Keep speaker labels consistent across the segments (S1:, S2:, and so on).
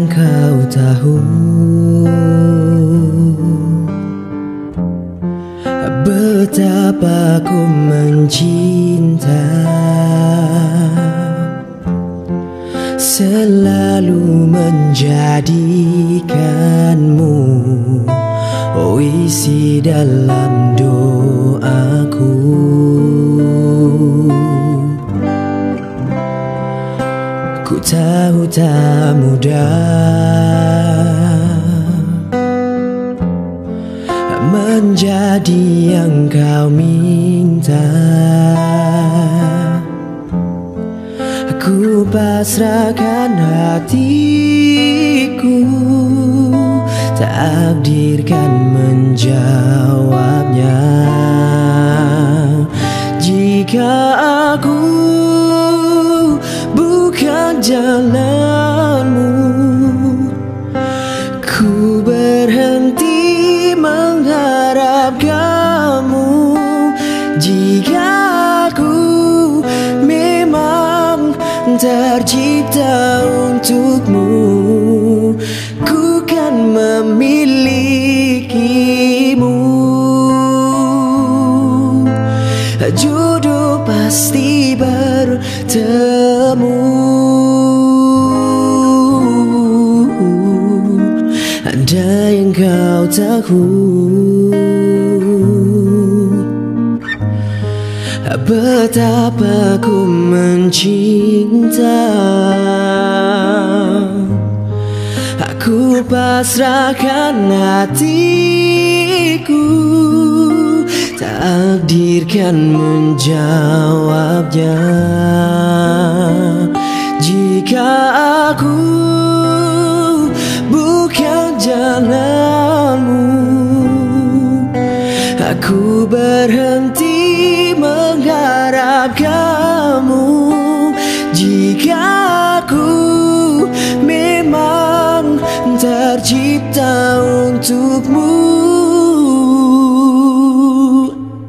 S1: yang kau tahu. Betapa ku mencinta. Selalu menjadikanmu Oh isi dalam Tahu tak mudah menjadi yang kau minta. Aku pasrahkan hatiku Takdirkan menjawabnya. Jika aku jalanmu. Ku berhenti mengharap kamu. Jika aku memang tercipta untukmu Ku kan memilikimu. Jodoh pasti bertemu tahu. Betapa ku mencinta. Aku pasrahkan hatiku Takdirkan menjawabnya jalanmu Aku berhenti mengharap kamu. Jika aku memang tercipta untukmu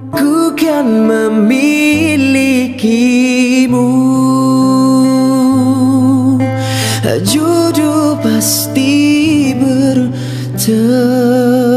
S1: Ku kan memilikimu. Jodoh pasti bertemu